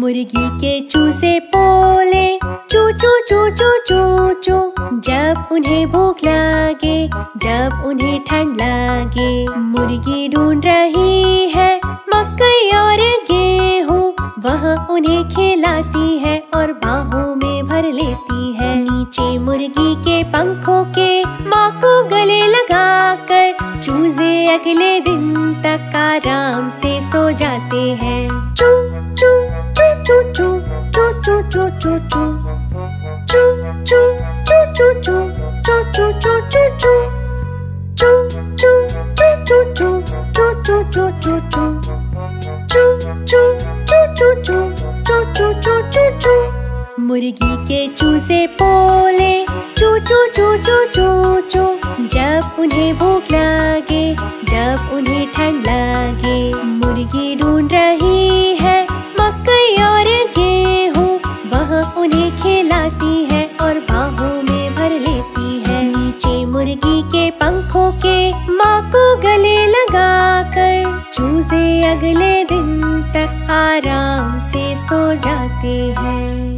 मुर्गी के चूजे पोले चू चू चू चू चू चू। जब उन्हें भूख लगे, जब उन्हें ठंड लगे, मुर्गी ढूंढ रही है मकई और गेहूँ। वह उन्हें खिलाती है और बाहों में भर लेती है। नीचे मुर्गी के पंखों के माँ को गले लगाकर चूजे अगले दिन तक आराम से सो जाते हैं। चू मुर्गी के चूजे पोले चू चू चू चू चू चू जब उन्हें भूख लगे जब उन्हें ठंड लगे मुर्गी ढूंढ रही के माँ को गले लगाकर चूजे अगले दिन तक आराम से सो जाते हैं।